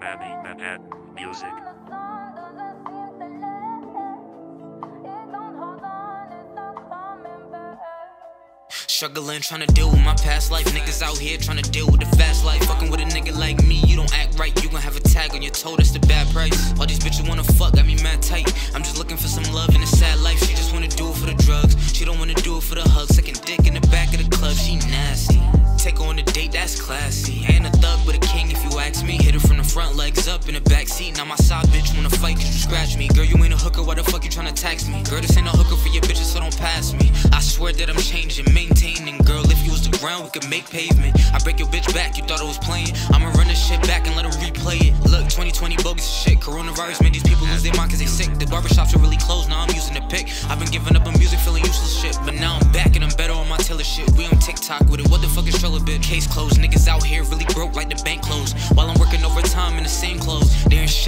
Manhattan Music. Struggling, trying to deal with my past life. Niggas out here trying to deal with the fast life. Fucking with a nigga like me, you don't act right. You gon' have a tag on your toe, that's the bad price. All these bitches wanna fuck, got me mad tight. I'm just looking for some love in a sad life. She just wanna do it for the drugs. She don't wanna do it for the hugs. Second dick in the back of the club, she nasty. Take her on a date, that's classy. Front, legs up in the back seat. Now my side bitch wanna fight cause you scratch me. Girl, you ain't a hooker, why the fuck you tryna tax me? Girl, this ain't a hooker for your bitches, so don't pass me. I swear that I'm changing, maintaining. Girl, if you was the ground, we could make pavement. I break your bitch back, you thought I was playing. I'ma run this shit back and let her replay it. Look, 2020 bogus shit. Coronavirus made these people lose their mind cause they sick. The barbershops are really closed, now I'm using the pick. I've been giving up on music, feeling useless shit. But now I'm back and I'm better on my tiller shit. We on TikTok with it. What the fuck is Triller bit? Case closed. Niggas out here really broke like the bank closed.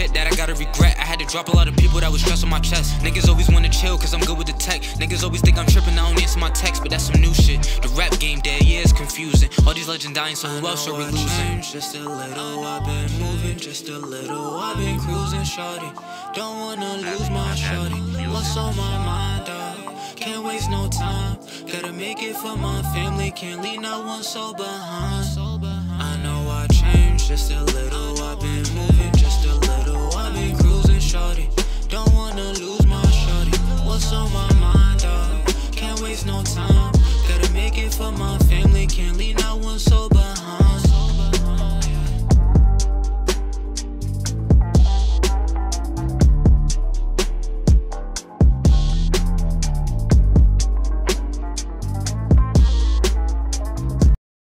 Shit that I gotta regret. I had to drop a lot of people that was stress on my chest. Niggas always wanna chill cause I'm good with the tech. Niggas always think I'm tripping, I don't answer my text, but that's some new shit. The rap game dead, yeah, it's confusing. All these legends dying, so who else are we losing? Just a little, I've been moving, just a little, I've been cruising, shorty. Don't wanna lose my shorty. What's on my mind, dog? Can't waste no time. Gotta make it for my family, can't leave no one so behind. I know I changed just a little, I've been moving.